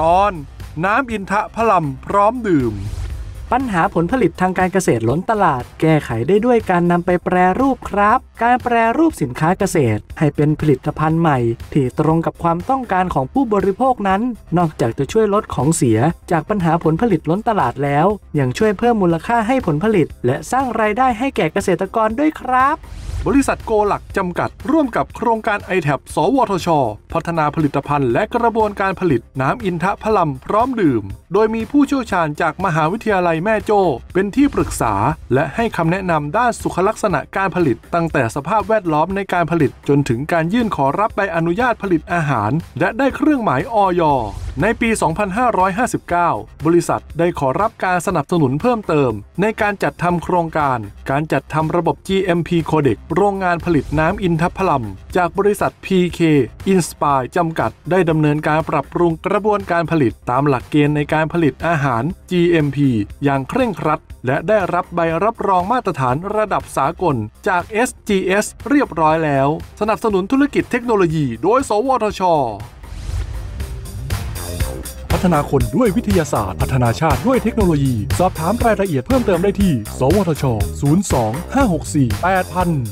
ตอน น้ำอินทะพลัมพร้อมดื่ม ปัญหาผลผลิตทางการเกษตรล้นตลาด แก้ไขได้ด้วยการนำไปแปรรูปครับ การแปรรูปสินค้าเกษตร ให้เป็นผลิตภัณฑ์ใหม่ ที่ตรงกับความต้องการของผู้บริโภคนั้น นอกจากจะช่วยลดของเสีย จากปัญหาผลผลิตล้นตลาดแล้ว ยังช่วยเพิ่มมูลค่าให้ผลผลิต และสร้างรายได้ให้แก่เกษตรกรด้วยครับ บริษัทโกหลักจำกัด ร่วมกับโครงการ i t a b สวทช พัฒนาผลิตภัณฑ์และกระบวนการผลิตน้ำอินทะพลัมพร้อมดื่ม โดยมีผู้เชี่ยวชาญจากมหาวิทยาลัยแม่โจ้เป็นที่ปรึกษา และให้คำแนะนำด้านสุขลักษณะการผลิต ตั้งแต่สภาพแวดล้อมในการผลิต จนถึงการยื่นขอรับใบอนุญาตผลิตอาหาร และได้เครื่องหมายออย ในปี 2559 บริษัทได้ขอรับการสนับสนุนเพิ่มเติม ในการจัดทำโครงการ การจัดทำระบบ GMP Codec โรงงานผลิตน้ำอินทพลัม จากบริษัท PK Inspire จำกัด ได้ดำเนินการปรับปรุงกระบวนการผลิตตามหลักเกณฑ์ในการผลิตอาหาร GMP อย่างเคร่งครัด และได้รับใบรับรองมาตรฐานระดับสากลจาก SGS เรียบร้อยแล้ว สนับสนุนธุรกิจเทคโนโลยี โดย สวทช พัฒนาคนด้วยวิทยาศาสตร์ พัฒนาชาติด้วยเทคโนโลยี สอบถามรายละเอียดเพิ่มเติมได้ที่ สวทช 02 564 8000